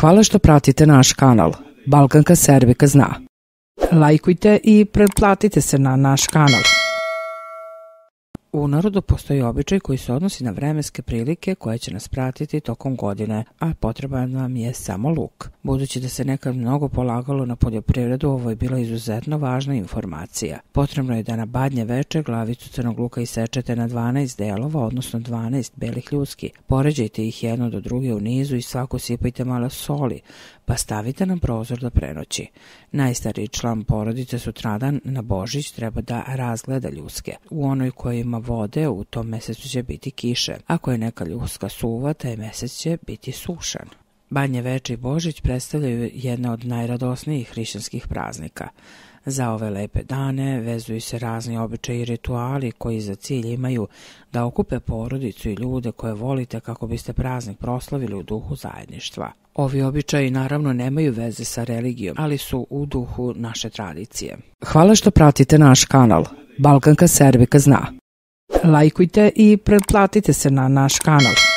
Hvala što pratite naš kanal. Balkanka Serbika zna. Lajkujte i pretplatite se na naš kanal. U narodu postoji običaj koji se odnosi na vremenske prilike koje će nas pratiti tokom godine, a potreban nam je samo luk. Budući da se nekad mnogo polagalo na poljoprivredu, ovo je bila izuzetno važna informacija. Potrebno je da na badnje veče glavicu crnog luka isečete na 12 delova, odnosno 12 belih ljudski. Poređajte ih jedno do druge u nizu i svako sipajte malo soli, pa stavite na prozor da prenoći. Najstariji član porodice sutradan na Božić treba da razgleda ljuske. U onoj koja ima vode u tom mesecu će biti kiše. Ako je neka ljuska suva, taj mesec će biti sušan. Banje veče i Božić predstavljaju jedne od najradosnijih hrišćanskih praznika. Za ove lepe dane vezuju se razni običaji i rituali koji za cilj imaju da okupe porodicu i ljude koje volite kako biste praznik proslavili u duhu zajedništva. Ovi običaji naravno nemaju veze sa religijom, ali su u duhu naše tradicije. Hvala što pratite naš kanal. Balkanka Serbika zna. Lajkujte i pretplatite se na naš kanal.